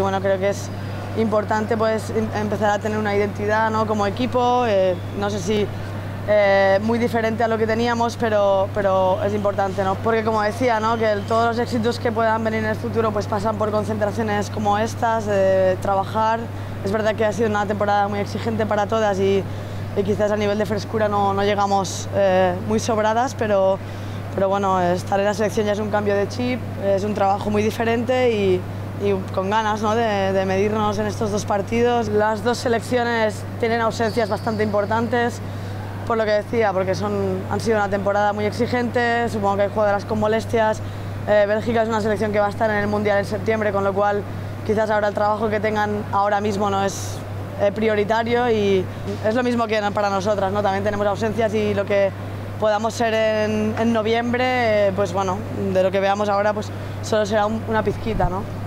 Bueno, creo que es importante pues em- empezar a tener una identidad ¿no? como equipo, eh, no sé si eh, muy diferente a lo que teníamos, pero, pero es importante, ¿no? porque como decía, ¿no? que todos los éxitos que puedan venir en el futuro pues pasan por concentraciones como estas, trabajar. Es verdad que ha sido una temporada muy exigente para todas y, y quizás a nivel de frescura no, no llegamos eh, muy sobradas, pero, pero bueno, estar en la selección ya es un cambio de chip, es un trabajo muy diferente y, y con ganas ¿no? de, medirnos en estos dos partidos. Las dos selecciones tienen ausencias bastante importantes, por lo que decía, porque son, han sido una temporada muy exigente, supongo que hay jugadoras con molestias. Eh, Bélgica es una selección que va a estar en el Mundial en septiembre, con lo cual quizás ahora el trabajo que tengan ahora mismo no es eh, prioritario y es lo mismo que para nosotras, ¿no? también tenemos ausencias y lo que podamos ser en, noviembre, eh, pues bueno, de lo que veamos ahora, pues solo será un- una pizquita, ¿no?